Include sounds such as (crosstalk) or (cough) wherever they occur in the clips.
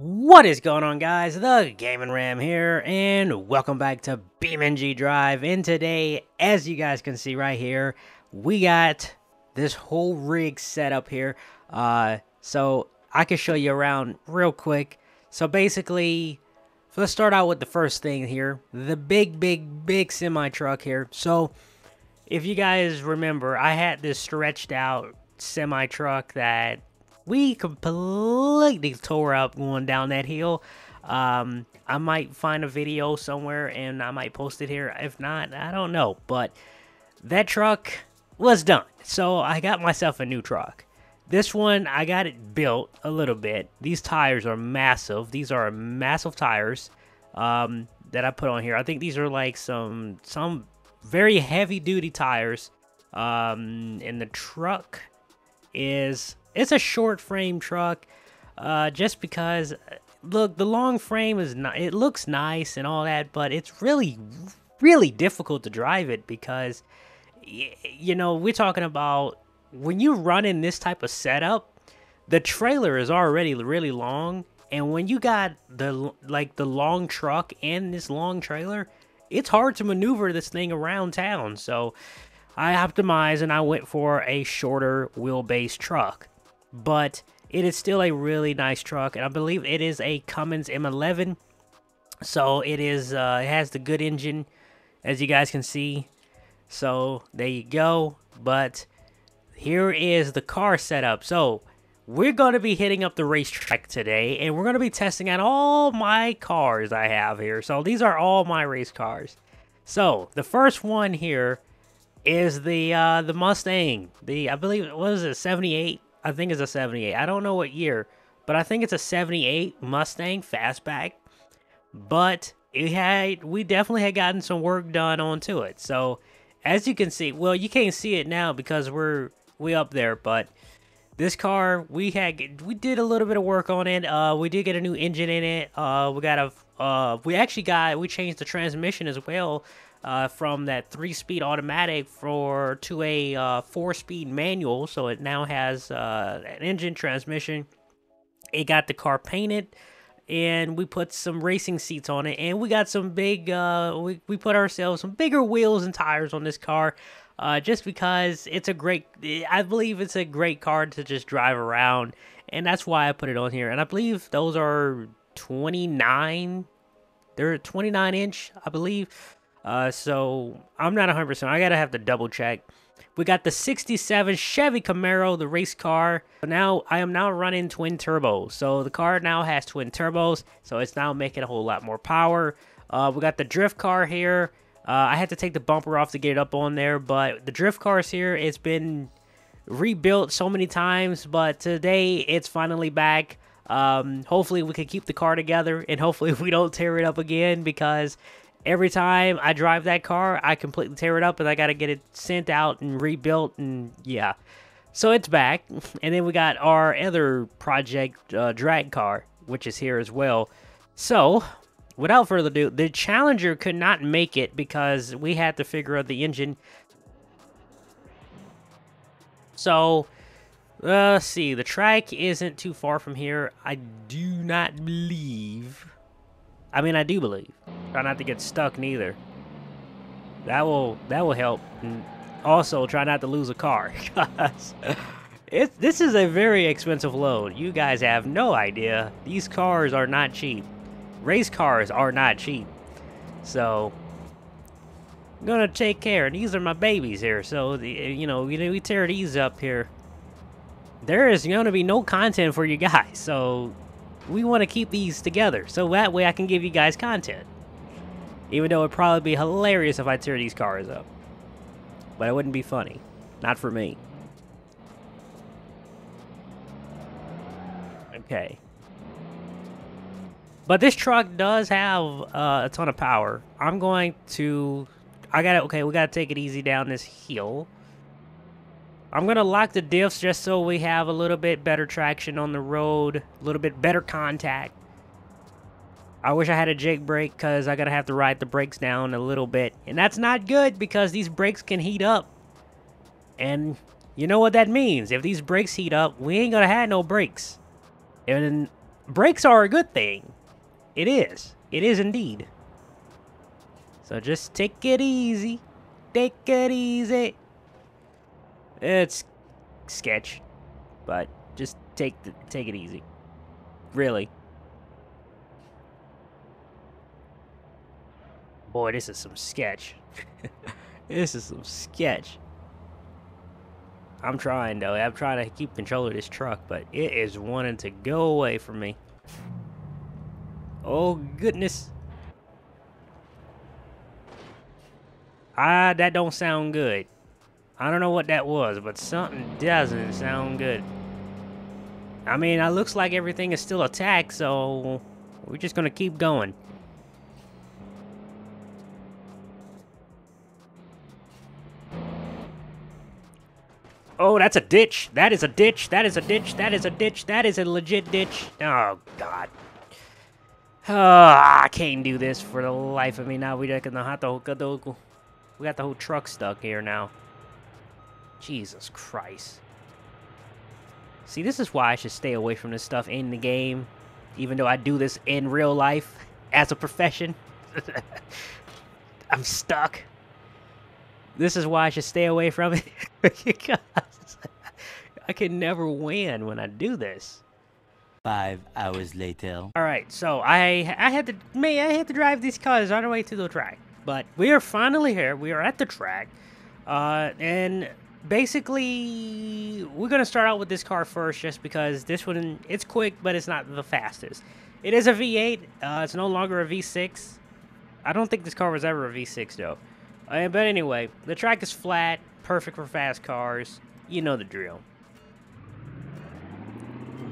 What is going on guys? The Gaming Ram here and welcome back to BeamNG Drive. And today as you guys can see right here we got this whole rig set up here. Uh, so I can show you around real quick. So basically let's start out with the first thing here. The big big big semi truck here. So if you guys remember I had this stretched out semi truck that we completely tore up going down that hill. Um, I might find a video somewhere and I might post it here. If not, I don't know. But that truck was done. So I got myself a new truck. This one, I got it built a little bit. These tires are massive. These are massive tires um, that I put on here. I think these are like some some very heavy duty tires. Um, and the truck is it's a short frame truck, uh, just because. Look, the long frame is not. It looks nice and all that, but it's really, really difficult to drive it because, you know, we're talking about when you run in this type of setup, the trailer is already really long, and when you got the like the long truck and this long trailer, it's hard to maneuver this thing around town. So I optimized and I went for a shorter wheelbase truck but it is still a really nice truck, and I believe it is a Cummins M11. So it is, uh, it has the good engine, as you guys can see. So there you go. But here is the car setup. So we're going to be hitting up the racetrack today, and we're going to be testing out all my cars I have here. So these are all my race cars. So the first one here is the uh, the Mustang. The I believe what is it, 78 I think it's a 78. I don't know what year, but I think it's a 78 Mustang fastback. But it had we definitely had gotten some work done onto it. So as you can see, well, you can't see it now because we're we up there, but this car we had we did a little bit of work on it. Uh, we did get a new engine in it. Uh, we got a uh, we actually got we changed the transmission as well uh, from that three-speed automatic for to a uh, four-speed manual. So it now has uh, an engine transmission. It got the car painted, and we put some racing seats on it, and we got some big. Uh, we we put ourselves some bigger wheels and tires on this car. Uh, just because it's a great, I believe it's a great car to just drive around, and that's why I put it on here. And I believe those are 29 they're 29 inch, I believe. Uh, so I'm not 100%. I gotta have to double check. We got the 67 Chevy Camaro, the race car. Now I am now running twin turbos. So the car now has twin turbos. So it's now making a whole lot more power. Uh, we got the drift car here. Uh, I had to take the bumper off to get it up on there, but the drift cars here, it's been rebuilt so many times, but today it's finally back. Um, hopefully we can keep the car together and hopefully (laughs) we don't tear it up again because every time I drive that car, I completely tear it up and I got to get it sent out and rebuilt and yeah. So it's back. (laughs) And then we got our other project uh, drag car, which is here as well. So, without further ado, the Challenger could not make it because we had to figure out the engine. So, uh, let's see. The track isn't too far from here. I do not believe I mean, I do believe. Try not to get stuck neither. That will that will help. And also, try not to lose a car. (laughs) it, this is a very expensive load. You guys have no idea. These cars are not cheap. Race cars are not cheap. So, I'm gonna take care. These are my babies here. So, the, you know, we tear these up here. There is gonna be no content for you guys. (laughs) So, we want to keep these together, so that way I can give you guys content. Even though it'd probably be hilarious if I tear these cars up. But it wouldn't be funny. Not for me. Okay. But this truck does have uh, a ton of power. I'm going to... I gotta... Okay, we gotta take it easy down this hill. I'm going to lock the diffs just so we have a little bit better traction on the road, a little bit better contact. I wish I had a Jake brake because I got to have to ride the brakes down a little bit. And that's not good because these brakes can heat up. And you know what that means. If these brakes heat up, we ain't going to have no brakes. And brakes are a good thing. It is. It is indeed. So just take it easy. Take it easy. It's sketch, but just take the, take it easy. Really. Boy, this is some sketch. (laughs) this is some sketch. I'm trying though. I'm trying to keep control of this truck, but it is wanting to go away from me. Oh goodness. Ah, that don't sound good. I don't know what that was, but something doesn't sound good. I mean, it looks like everything is still attacked, so we're just gonna keep going. Oh, that's a ditch. That is a ditch. That is a ditch. That is a ditch. That is a legit ditch. Oh, God. Oh, I can't do this for the life of me now. We got the we got the whole truck stuck here now. Jesus Christ. See, this is why I should stay away from this stuff in the game, even though I do this in real life (laughs) as a profession. (laughs) I'm stuck. This is why I should stay away from it (laughs) because I can never win when I do this. Five hours later. All right, so I I had to may I had to drive these cars on the way to the track, but we are finally here. We are at the track, uh, and basically we're gonna start out with this car first, just because this one it's quick, but it's not the fastest. It is a V8. Uh, it's no longer a V6. I don't think this car was ever a V6 though. Uh, but anyway, the track is flat, perfect for fast cars. You know the drill.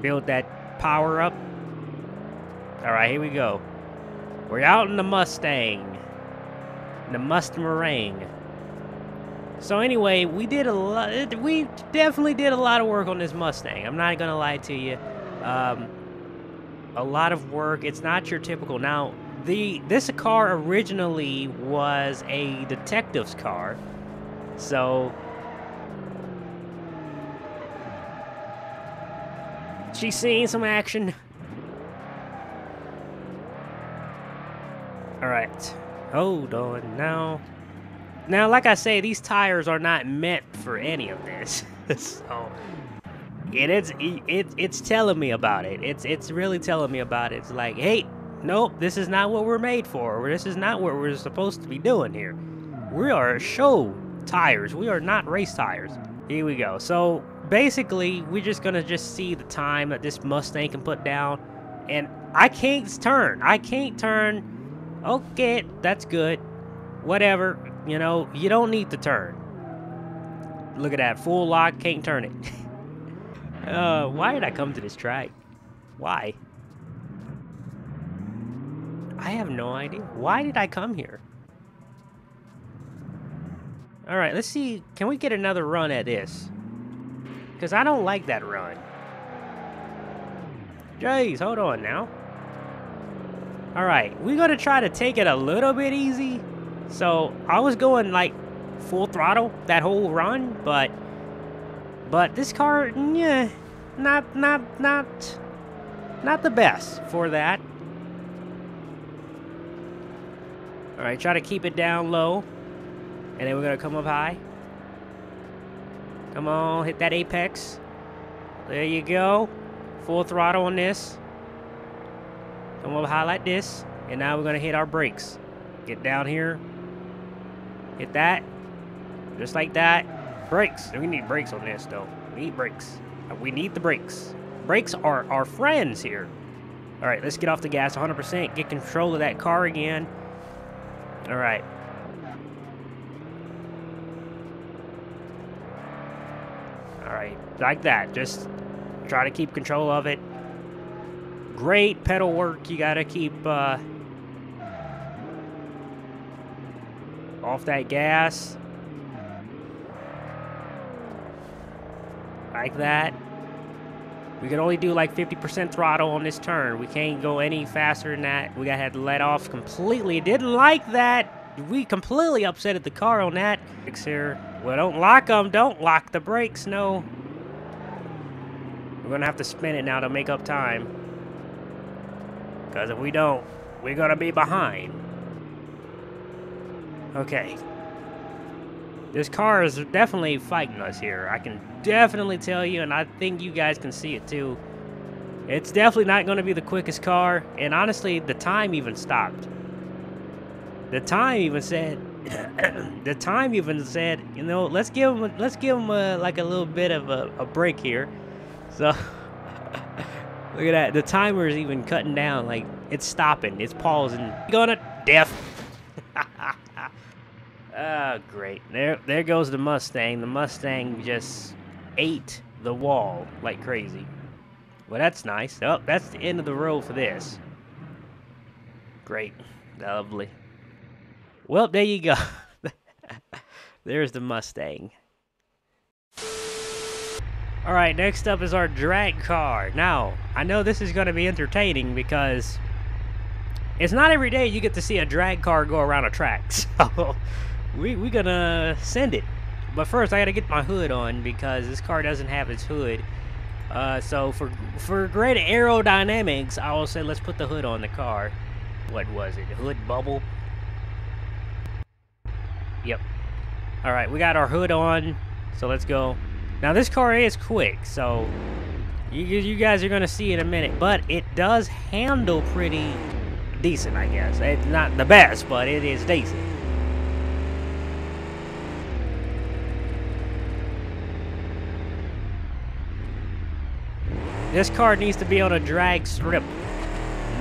Build that power up. Alright, here we go. We're out in the Mustang. The Mustang. So anyway, we did a lot. We definitely did a lot of work on this Mustang. I'm not gonna lie to you. Um, a lot of work. It's not your typical. Now, the this car originally was a detective's car, so she's seeing some action. All right, hold on now. Now, like I say, these tires are not meant for any of this, (laughs) so it is it, it's telling me about it. It's it's really telling me about it. It's like, hey, nope, this is not what we're made for. This is not what we're supposed to be doing here. We are show tires. We are not race tires. Here we go. So basically, we're just gonna just see the time that this Mustang can put down. And I can't turn. I can't turn. Okay, that's good. Whatever. You know, you don't need to turn. Look at that. Full lock, can't turn it. (laughs) uh, why did I come to this track? Why? I have no idea. Why did I come here? Alright, let's see. Can we get another run at this? Because I don't like that run. Jeez, hold on now. Alright, we're going to try to take it a little bit easy. So, I was going, like, full throttle that whole run, but... But this car, yeah, not, not, not, not the best for that. Alright, try to keep it down low. And then we're to come up high. Come on, hit that apex. There you go. Full throttle on this. Come up high like this. And now we're to hit our brakes. Get down here. Hit that. Just like that. Brakes. We need brakes on this, though. We need brakes. We need the brakes. Brakes are our friends here. All right, let's get off the gas 100%. Get control of that car again. All right. All right, like that. Just try to keep control of it. Great pedal work. You got to keep uh, off that gas. Like that. We can only do like 50% throttle on this turn. We can't go any faster than that. We got to let off completely. Didn't like that. We completely upsetted the car on that. Brakes here. Well, don't lock them. Don't lock the brakes. No. We're going to have to spin it now to make up time. Because if we don't, we're going to be behind. Okay. This car is definitely fighting us here. I can definitely tell you, and I think you guys can see it too. It's definitely not going to be the quickest car, and honestly, the time even stopped. The time even said, (coughs) the time even said, you know, let's give him, let's give him a, like a little bit of a, a break here. So, (laughs) look at that. The timer is even cutting down. Like it's stopping. It's pausing. Gonna death. (laughs) oh, great. There, there goes the Mustang. The Mustang just ate the wall like crazy. Well, that's nice. Oh, that's the end of the road for this. Great. Lovely. Well, there you go. (laughs) There's the Mustang. Alright, next up is our drag car. Now, I know this is going to be entertaining because it's not every day you get to see a drag car go around a track. (laughs) So, we, going to send it. But first, I got to get my hood on because this car doesn't have its hood. Uh, so, for, for great aerodynamics, I will say let's put the hood on the car. What was it? Hood bubble? Yep. Alright, we got our hood on. So, let's go. Now this car is quick, so you, you guys are to see in a minute, but it does handle pretty decent, I guess. It's not the best, but it is decent. This car needs to be on a drag strip,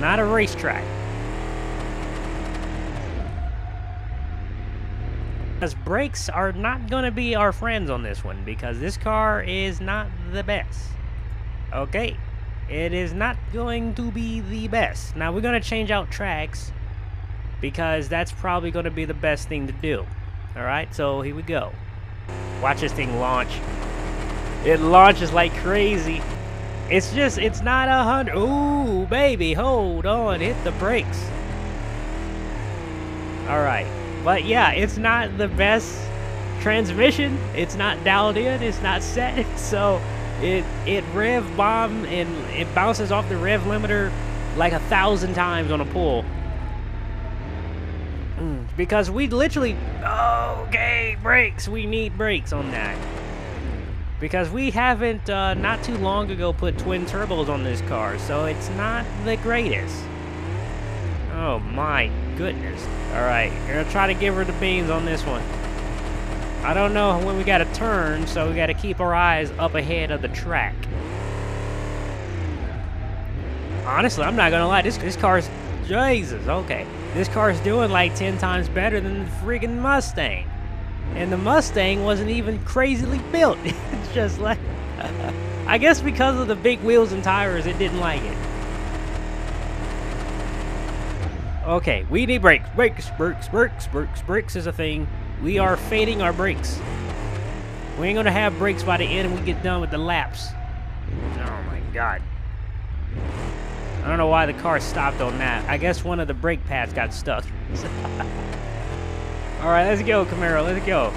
not a racetrack. Because brakes are not going to be our friends on this one because this car is not the best. Okay, it is not going to be the best. Now we're going to change out tracks because that's probably going to be the best thing to do. Alright, so here we go. Watch this thing launch. It launches like crazy. It's just, it's not a hundred. Ooh, baby, hold on, hit the brakes. Alright. But yeah, it's not the best transmission. It's not dialed in. It's not set. (laughs) So it it rev bomb and it bounces off the rev limiter like a thousand times on a pull. Mm, because we literally okay brakes. We need brakes on that. Because we haven't uh, not too long ago put twin turbos on this car, so it's not the greatest. Oh my goodness. Alright, we're gonna try to give her the beans on this one. I don't know when we gotta turn, so we gotta keep our eyes up ahead of the track. Honestly, I'm not gonna lie, this, this car's... Jesus, okay. This car's doing like 10 times better than the freaking Mustang. And the Mustang wasn't even crazily built. (laughs) it's just like... (laughs) I guess because of the big wheels and tires, it didn't like it. Okay, we need brakes. Brakes, brakes, brakes, brakes, brakes is a thing. We are fading our brakes. We ain't gonna have brakes by the end we get done with the laps. Oh my god. I don't know why the car stopped on that. I guess one of the brake pads got stuck. (laughs) Alright, let's go, Camaro. Let's go.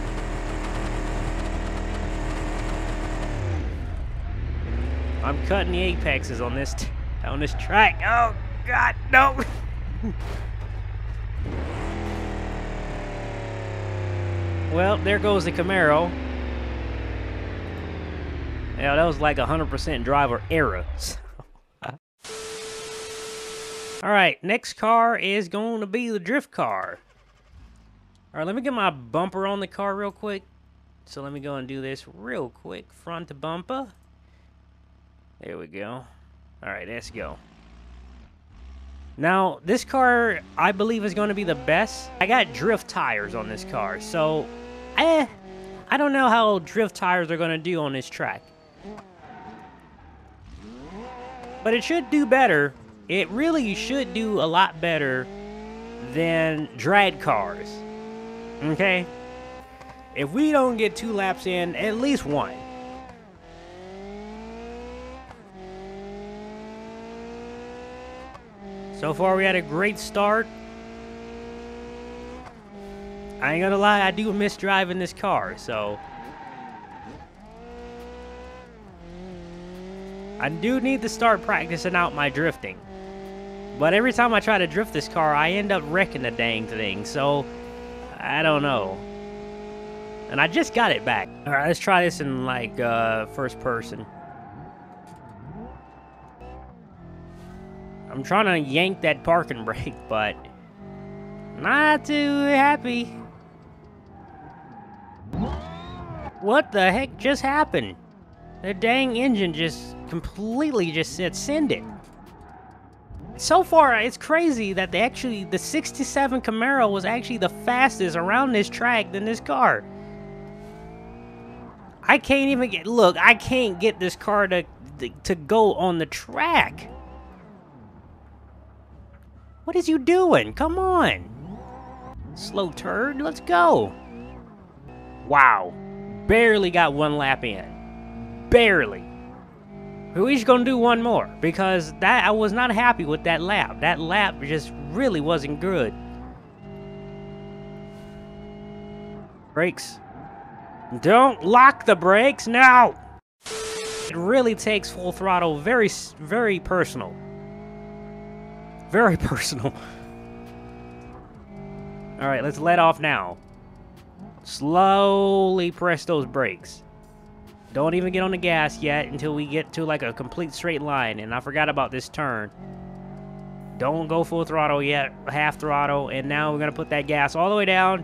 I'm cutting the apexes on this on this track. Oh god, no. (laughs) well, there goes the Camaro. Yeah, that was like 100% driver error. (laughs) Alright, next car is going to be the drift car. Alright, let me get my bumper on the car real quick. So let me go and do this real quick. Front bumper. There we go. Alright, let's go. Now, this car, I believe, is going to be the best. I got drift tires on this car, so, eh, I don't know how drift tires are going to do on this track. But it should do better. It really should do a lot better than drag cars. Okay? If we don't get two laps in, at least one. So far, we had a great start. I ain't gonna lie, I do miss driving this car, so... I do need to start practicing out my drifting. But every time I try to drift this car, I end up wrecking the dang thing. So, I don't know. And I just got it back. All right, let's try this in like uh, first person. I'm trying to yank that parking (laughs) brake, but not too happy. What the heck just happened? The dang engine just completely just said send it. So far, it's crazy that they actually the 67 Camaro was actually the fastest around this track than this car. I can't even get look, I can't get this car to to go on the track. What is you doing? Come on. Slow turd, let's go. Wow. Barely got one lap in. Barely. We just gonna do one more because that I was not happy with that lap. That lap just really wasn't good. Brakes. Don't lock the brakes now. It really takes full throttle very, very personal. Very (laughs) personal. Alright, let's let off now. Slowly press those brakes. Don't even get on the gas yet until we get to like a complete straight line. And I forgot about this turn. Don't go full throttle yet. Half throttle. And now we're going to put that gas all the way down.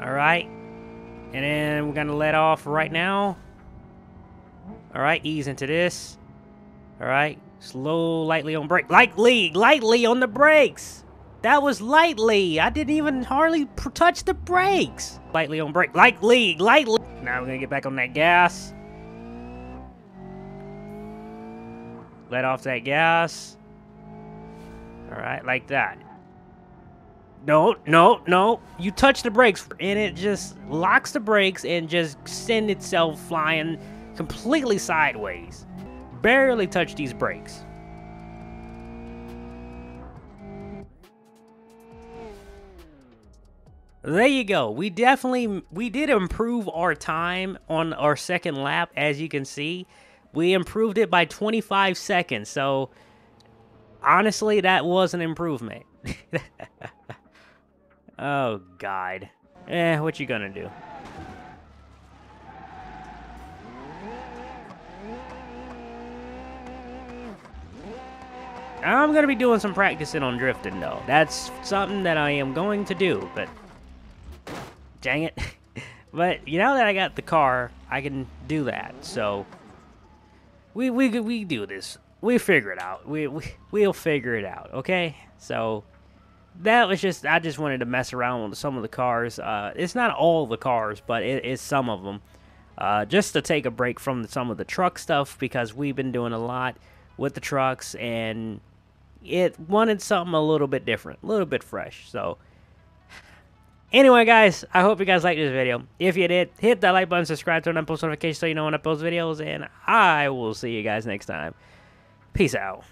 Alright. And then we're going to let off right now. Alright, ease into this. Alright, slow, lightly on brake. Lightly, lightly on the brakes. That was lightly. I didn't even hardly touch the brakes. Lightly on brake. Lightly, lightly. Now we're going to get back on that gas. Let off that gas. Alright, like that. No, no, no. You touch the brakes and it just locks the brakes and just send itself flying completely sideways barely touch these brakes. There you go. We definitely, we did improve our time on our second lap, as you can see. We improved it by 25 seconds, so honestly, that was an improvement. (laughs) oh, God. Eh, what you gonna do? I'm going to be doing some practicing on drifting, though. That's something that I am going to do, but... Dang it. (laughs) but, you know that I got the car, I can do that, so... We, we, we do this. We figure it out. We, we, we'll figure it out, okay? So, that was just... I just wanted to mess around with some of the cars. Uh, it's not all the cars, but it is some of them. Uh, just to take a break from some of the truck stuff, because we've been doing a lot with the trucks and it wanted something a little bit different, a little bit fresh. So, anyway, guys, I hope you guys liked this video. If you did, hit that like button, subscribe, turn on post notifications so you know when I post videos, and I will see you guys next time. Peace out.